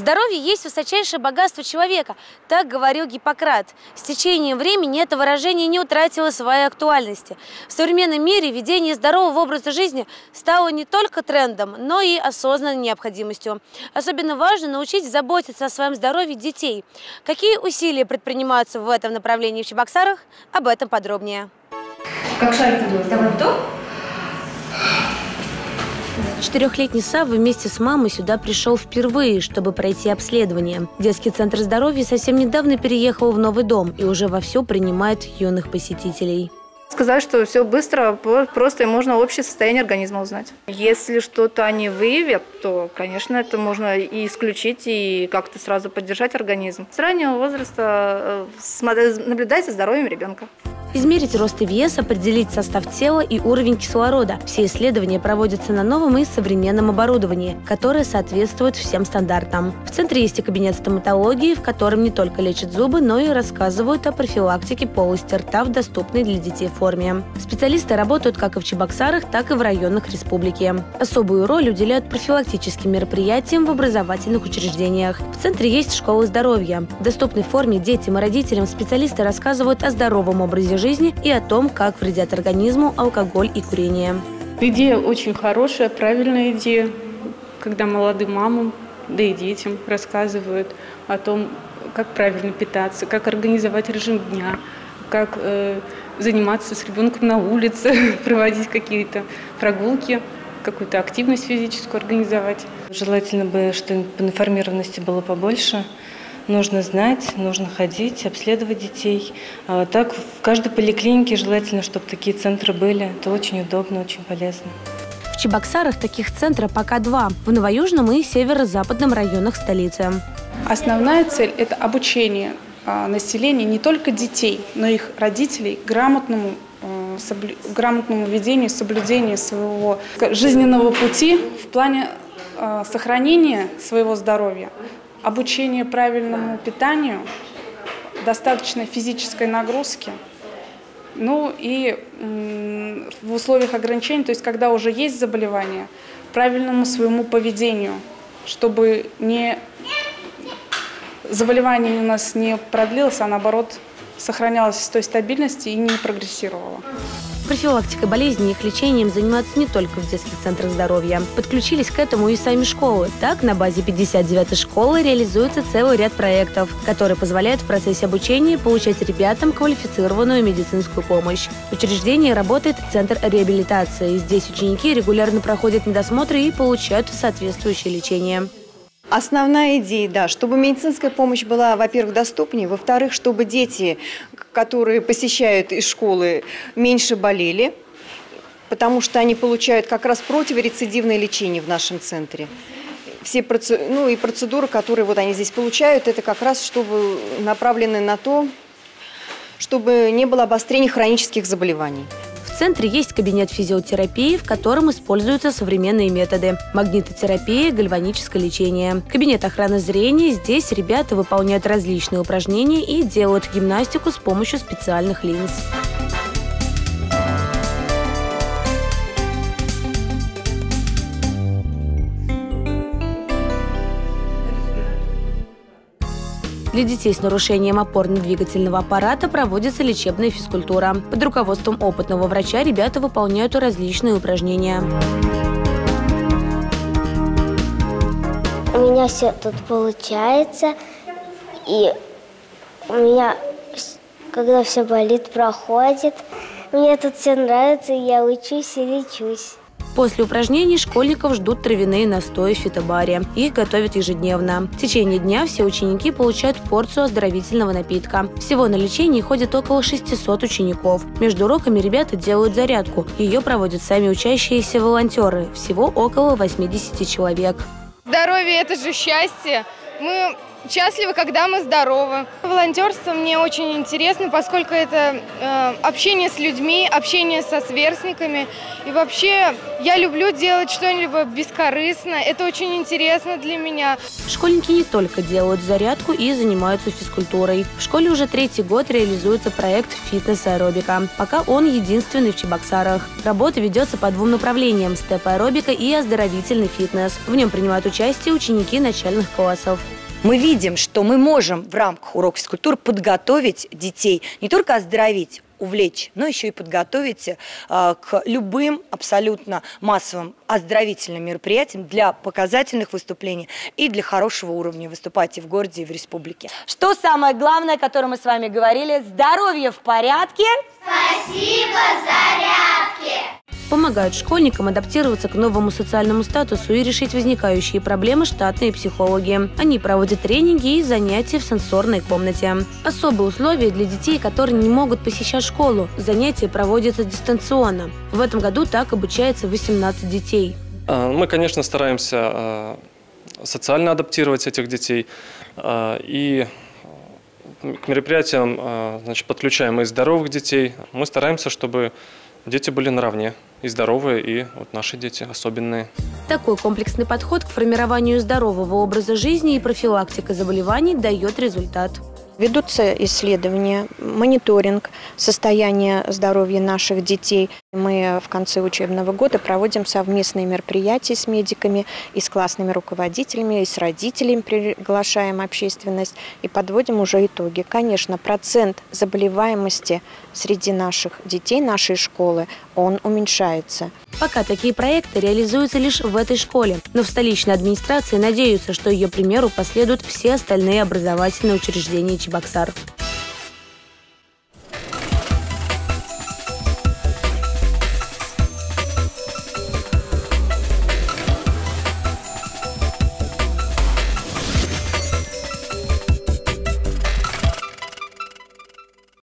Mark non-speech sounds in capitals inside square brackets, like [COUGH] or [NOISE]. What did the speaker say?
Здоровье есть высочайшее богатство человека, так говорил Гиппократ. С течением времени это выражение не утратило своей актуальности. В современном мире ведение здорового образа жизни стало не только трендом, но и осознанной необходимостью. Особенно важно научить заботиться о своем здоровье детей. Какие усилия предпринимаются в этом направлении в Чебоксарах? Об этом подробнее. Как шарик Давай в то. Четырехлетний Савва вместе с мамой сюда пришел впервые, чтобы пройти обследование. Детский центр здоровья совсем недавно переехал в новый дом и уже вовсю принимает юных посетителей. Сказать, что все быстро, просто можно общее состояние организма узнать. Если что-то они выявят, то, конечно, это можно и исключить, и как-то сразу поддержать организм. С раннего возраста э, наблюдать за здоровьем ребенка. Измерить рост и вес, определить состав тела и уровень кислорода. Все исследования проводятся на новом и современном оборудовании, которое соответствует всем стандартам. В центре есть и кабинет стоматологии, в котором не только лечат зубы, но и рассказывают о профилактике полости рта в доступной для детей форме. Специалисты работают как и в Чебоксарах, так и в районах республики. Особую роль уделяют профилактическим мероприятиям в образовательных учреждениях. В центре есть школа здоровья. В доступной форме детям и родителям специалисты рассказывают о здоровом образе жизни и о том, как вредят организму алкоголь и курение. Идея очень хорошая, правильная идея, когда молодым мамам, да и детям рассказывают о том, как правильно питаться, как организовать режим дня, как э, заниматься с ребенком на улице, [LAUGHS] проводить какие-то прогулки, какую-то активность физическую организовать. Желательно бы, чтобы информированности было побольше нужно знать, нужно ходить, обследовать детей. А так в каждой поликлинике желательно, чтобы такие центры были. Это очень удобно, очень полезно. В Чебоксарах таких центров пока два – в Новоюжном и Северо-Западном районах столицы. Основная цель – это обучение населения, не только детей, но и их родителей грамотному э, грамотному ведению, соблюдению своего жизненного пути в плане э, сохранения своего здоровья, обучение правильному питанию, достаточной физической нагрузки, ну и в условиях ограничений, то есть когда уже есть заболевание, правильному своему поведению, чтобы не заболевание у нас не продлилось, а наоборот сохранялось в той стабильности и не прогрессировало. Профилактикой болезней и их лечением занимаются не только в детских центрах здоровья. Подключились к этому и сами школы. Так, на базе 59-й школы реализуется целый ряд проектов, которые позволяют в процессе обучения получать ребятам квалифицированную медицинскую помощь. В учреждении работает Центр реабилитации. Здесь ученики регулярно проходят медосмотры и получают соответствующее лечение. Основная идея, да, чтобы медицинская помощь была, во-первых, доступнее, во-вторых, чтобы дети, которые посещают из школы, меньше болели, потому что они получают как раз противорецидивное лечение в нашем центре. Все процедуры, ну и процедуры, которые вот они здесь получают, это как раз чтобы направлены на то, чтобы не было обострения хронических заболеваний центре есть кабинет физиотерапии, в котором используются современные методы – магнитотерапия, гальваническое лечение. Кабинет охраны зрения – здесь ребята выполняют различные упражнения и делают гимнастику с помощью специальных линз. Для детей с нарушением опорно-двигательного аппарата проводится лечебная физкультура. Под руководством опытного врача ребята выполняют различные упражнения. У меня все тут получается, и у меня, когда все болит, проходит. Мне тут все нравится, я учусь и лечусь. После упражнений школьников ждут травяные настои в фитобаре. Их готовят ежедневно. В течение дня все ученики получают порцию оздоровительного напитка. Всего на лечение ходит около 600 учеников. Между уроками ребята делают зарядку. Ее проводят сами учащиеся волонтеры. Всего около 80 человек. Здоровье – это же счастье. Мы счастливы, когда мы здоровы. Волонтерство мне очень интересно, поскольку это э, общение с людьми, общение со сверстниками. И вообще я люблю делать что-нибудь бескорыстно. Это очень интересно для меня. Школьники не только делают зарядку и занимаются физкультурой. В школе уже третий год реализуется проект «Фитнес-аэробика». Пока он единственный в Чебоксарах. Работа ведется по двум направлениям – степ-аэробика и оздоровительный фитнес. В нем принимают участие ученики начальных классов. Мы видим, что мы можем в рамках урока физкультуры подготовить детей, не только оздоровить, увлечь, но еще и подготовить э, к любым абсолютно массовым оздоровительным мероприятиям для показательных выступлений и для хорошего уровня выступать и в городе, и в республике. Что самое главное, о котором мы с вами говорили? Здоровье в порядке. Спасибо, зарядки! Помогают школьникам адаптироваться к новому социальному статусу и решить возникающие проблемы штатные психологи. Они проводят тренинги и занятия в сенсорной комнате. Особые условия для детей, которые не могут посещать школу. Занятия проводятся дистанционно. В этом году так обучается 18 детей. А, мы, конечно, стараемся а, социально адаптировать этих детей а, и к мероприятиям значит, подключаем и здоровых детей. Мы стараемся, чтобы дети были наравне. И здоровые, и вот наши дети особенные. Такой комплексный подход к формированию здорового образа жизни и профилактика заболеваний дает результат. Ведутся исследования, мониторинг состояния здоровья наших детей. Мы в конце учебного года проводим совместные мероприятия с медиками и с классными руководителями, и с родителями приглашаем общественность и подводим уже итоги. Конечно, процент заболеваемости среди наших детей нашей школы, он уменьшается. Пока такие проекты реализуются лишь в этой школе, но в столичной администрации надеются, что ее примеру последуют все остальные образовательные учреждения Чебоксар.